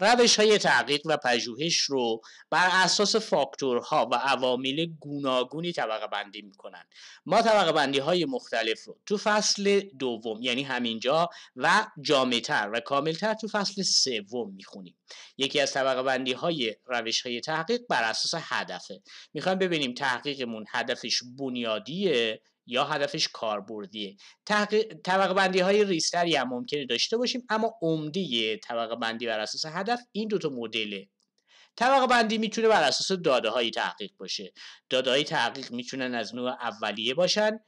روش های تحقیق و پژوهش رو بر اساس فاکتورها و عوامل گوناگونی طبقه بندی می‌کنن. ما طبقه بندی های مختلف رو تو فصل دوم یعنی همینجا و جامعتر و کاملتر تو فصل سوم می‌خونیم. یکی از طبقه بندی های روش های تحقیق بر اساس هدفه. می‌خوایم ببینیم تحقیقمون هدفش بنیادیه یا هدفش کاربردیه. طبقه بندی های ریستری هم ممکنه داشته باشیم اما عمده طبقه بندی بر اساس هدف این دوتا مدله. طبقه بندی می‌تونه بر اساس داده های تحقیق باشه. داده های تحقیق می‌تونن از نوع اولیه باشن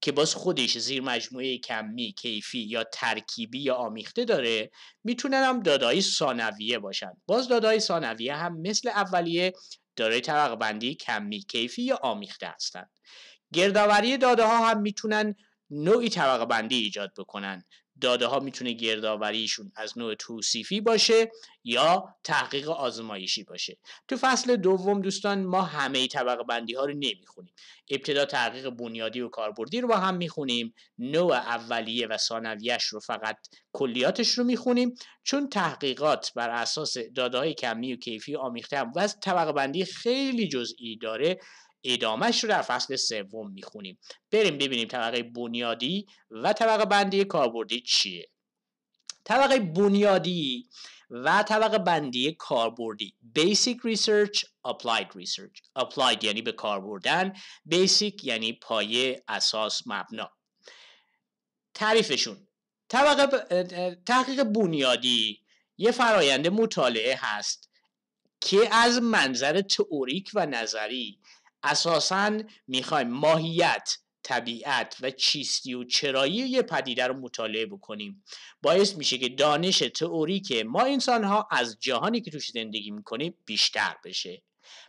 که باز خودش زیر مجموعه کمی، کیفی یا ترکیبی یا آمیخته داره می‌تونن هم دادای ثانویه باشن. باز دادای ثانویه هم مثل اولیه دارای طبقه بندی کمی، کیفی یا آمیخته هستند. گردآوری داده ها هم می‌تونن نوعی طبقه بندی ایجاد بکنن. داده ها می‌تونه گردآوریشون از نوع توصیفی باشه یا تحقیق آزمایشی باشه. تو فصل دوم دوستان ما همه طبقه بندی ها رو نمی‌خونیم. ابتدا تحقیق بنیادی و کاربردی رو با هم می‌خونیم. نوع اولیه و ثانویهش رو فقط کلیاتش رو می‌خونیم. چون تحقیقات بر اساس داده های کمی و کیفی آمیخته هم و طبقه بندی خیلی جزئی داره ادامهش رو در فصل سوم می‌خونیم. بریم ببینیم طبقه بنیادی و طبقه بندی کاربردی چیه. طبقه بنیادی و طبقه بندی کاربردی Basic Research Applied Research. Applied یعنی به کار بردن Basic یعنی پایه اساس مبنا. تعریفشون. طبقه تحقیق بنیادی یه فرایند مطالعه هست که از منظر تئوریک و نظری اساسا می‌خوایم ماهیت طبیعت و چیستی و چرایی یه پدیده رو مطالعه بکنیم. باعث میشه که دانش تئوری که ما انسان ها از جهانی که توش زندگی می‌کنیم بیشتر بشه.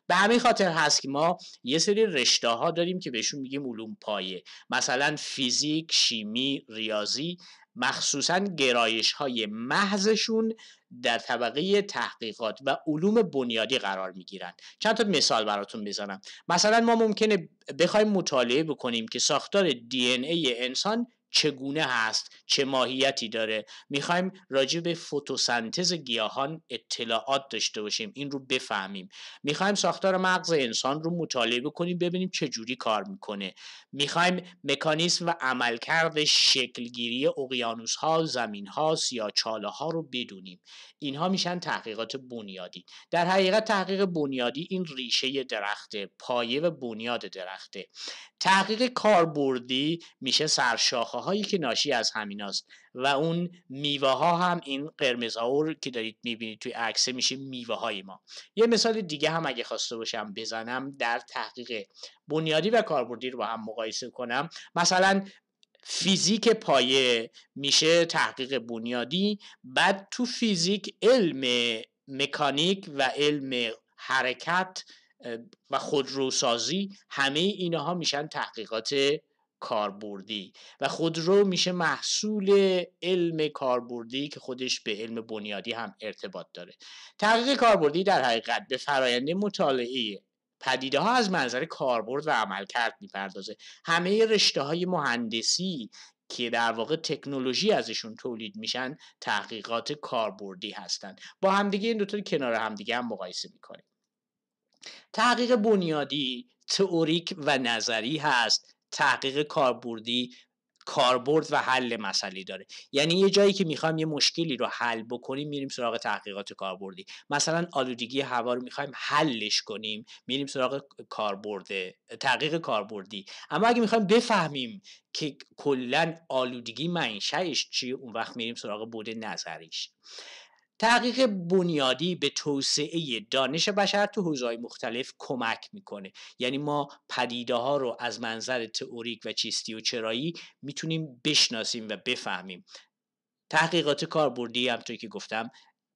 به همین خاطر هست که ما یه سری رشته ها داریم که بهشون میگیم علوم پایه. مثلا فیزیک، شیمی، ریاضی. مخصوصا گرایش های محضشون در طبقه تحقیقات و علوم بنیادی قرار می گیرن چند تا مثال براتون بزنم مثلا ما ممکنه بخوایم مطالعه بکنیم که ساختار دی ای انسان چگونه هست چه ماهیتی داره. می‌خوایم راجع به فتوسنتز گیاهان اطلاعات داشته باشیم این رو بفهمیم. می‌خوایم ساختار مغز انسان رو مطالعه بکنیم ببینیم چه جوری کار می‌کنه. می‌خوایم مکانیسم و عملکرد شکلگیری اقیانوس ها زمین ها سیاچاله ها رو بدونیم. اینها میشن تحقیقات بنیادی. در حقیقت تحقیق بنیادی این ریشه درخته پایه و بنیاد درخته. تحقیق کاربردی میشه سرشاخه هایی که ناشی از همین است و اون میوه ها هم این قرمز ها که دارید می‌بینید توی عکسه میشه میوه های ما. یه مثال دیگه هم اگه خواسته باشم بزنم در تحقیق بنیادی و کاربردی رو با هم مقایسه کنم. مثلا فیزیک پایه میشه تحقیق بنیادی بعد تو فیزیک علم مکانیک و علم حرکت و خودروسازی همه اینها میشن تحقیقات کاربردی و خودرو میشه محصول علم کاربردی که خودش به علم بنیادی هم ارتباط داره. تحقیق کاربردی در حقیقت به فرایند مطالعه پدیده ها از منظر کاربرد و عملکرد می‌پردازه. همه رشته های مهندسی که در واقع تکنولوژی ازشون تولید میشن تحقیقات کاربردی هستند با همدیگه این دوتا کنار همدیگه هم مقایسه می‌کنیم. تحقیق بنیادی تئوریک و نظری هست. تحقیق کاربردی کاربرد و حل مسئله داره. یعنی یه جایی که می‌خوایم یه مشکلی رو حل بکنیم میریم سراغ تحقیقات کاربردی. مثلا آلودگی هوا رو می‌خوایم حلش کنیم میریم سراغ کاربرد تحقیق کاربردی. اما اگه می‌خوایم بفهمیم که کلا آلودگی منشأش چیه اون وقت میریم سراغ بود نظریش. تحقیق بنیادی به توسعه دانش بشر تو حوزه‌های مختلف کمک می‌کنه. یعنی ما پدیده ها رو از منظر تئوریک و چیستی و چرایی می‌تونیم بشناسیم و بفهمیم. تحقیقات کاربردی همطور که گفتم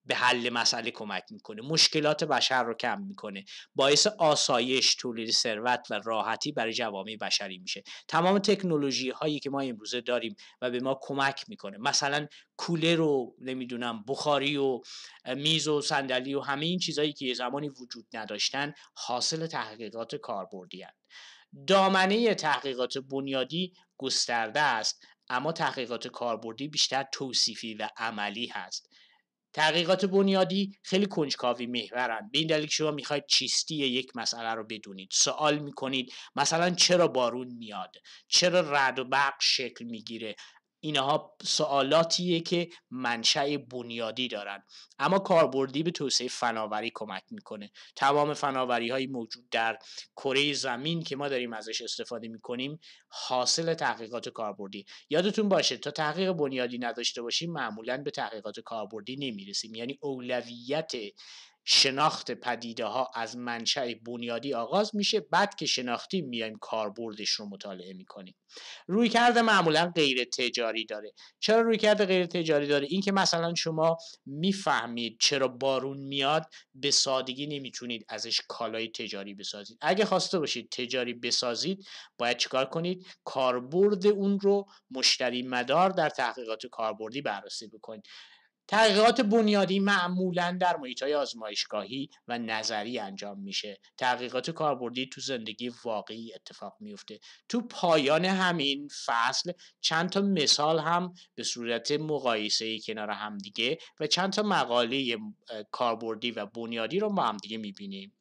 به حل مسئله کمک می‌کنه. مشکلات بشر رو کم می‌کنه. باعث آسایش تولید ثروت و راحتی برای جوامع بشری میشه. تمام تکنولوژی هایی که ما امروزه داریم و به ما کمک می‌کنه. مثلا کولر رو نمی‌دونم بخاری و میز و صندلی و همه این چیزهایی که یه زمانی وجود نداشتن حاصل تحقیقات کاربردی دامنه تحقیقات بنیادی گسترده است اما تحقیقات کاربردی بیشتر توصیفی و عملی هست. تحقیقات بنیادی خیلی کنجکاوی محورن. به این دلیل که شما می‌خواید چیستی یک مسئله رو بدونید سوال می‌کنید مثلا چرا بارون میاد؟ چرا رد و برق شکل می‌گیره؟ اینها سوالاتیه که منشأ بنیادی دارن. اما کاربردی به توسعه فناوری کمک می‌کنه. تمام فناوری های موجود در کره زمین که ما داریم ازش استفاده می‌کنیم حاصل تحقیقات کاربردی. یادتون باشه تا تحقیق بنیادی نداشته باشیم معمولا به تحقیقات کاربردی نمی‌رسیم. یعنی اولویت شناخت پدیده ها از منشأ بنیادی آغاز میشه بعد که شناختی میایم کاربردش رو مطالعه می‌کنیم. روی کرده معمولا غیر تجاری داره. چرا روی کرده غیر تجاری داره؟ این که مثلا شما می‌فهمید چرا بارون میاد به سادگی نمی‌تونید ازش کالای تجاری بسازید. اگه خواسته باشید تجاری بسازید باید چیکار کنید؟ کاربرد اون رو مشتری مدار در تحقیقات کاربردی بررسی بکنید. تحقیقات بنیادی معمولا در محیط های آزمایشگاهی و نظری انجام میشه. تحقیقات کاربردی تو زندگی واقعی اتفاق میفته تو پایان همین فصل چند تا مثال هم به صورت مقایسه کنار همدیگه و چند تا مقاله کاربردی و بنیادی رو با همدیگه می‌بینیم.